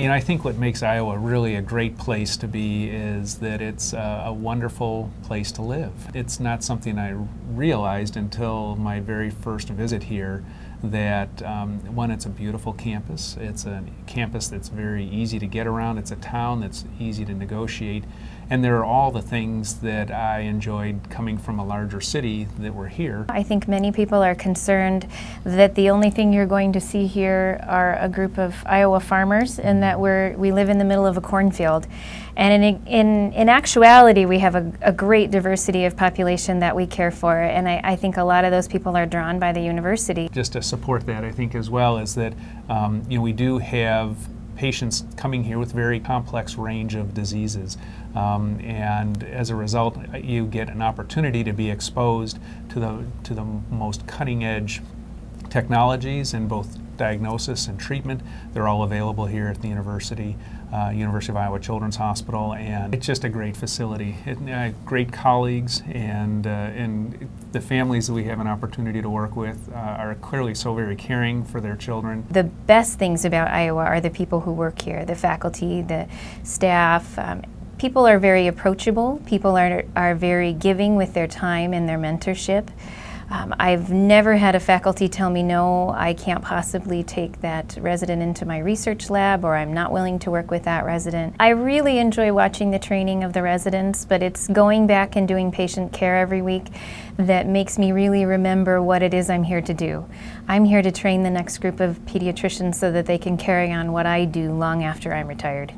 Know, I think what makes Iowa really a great place to be is that it's a, a, wonderful place to live. It's not something I realized until my very first visit here that um, one, it's a beautiful campus. It's a campus that's very easy to get around. It's a town that's easy to negotiate. And there are all the things that I enjoyed coming from a larger city that were here. I think many people are concerned that the only thing you're going to see here are a group of Iowa farmers and that we're, we live in the middle of a cornfield. And in, in, in actuality, we have a, a, great diversity of population that we care for, and I, I, think a lot of those people are drawn by the university. Just to support that, I think as well is that um, you know we do have patients coming here with very complex range of diseases. Um, and as a result, you get an opportunity to be exposed to the, to the most cutting edge technologies in both diagnosis and treatment. They're all available here at the university, uh, University of Iowa Children's Hospital, and it's just a great facility. It, uh, great colleagues, and uh, and the families that we have an opportunity to work with uh, are clearly so very caring for their children. The best things about Iowa are the people who work here, the faculty, the staff. Um, people are very approachable. People are, are very giving with their time and their mentorship. Um, I've never had a faculty tell me, no, I can't possibly take that resident into my research lab or I'm not willing to work with that resident. I really enjoy watching the training of the residents, but it's going back and doing patient care every week that makes me really remember what it is I'm here to do. I'm here to train the next group of pediatricians so that they can carry on what I do long after I'm retired.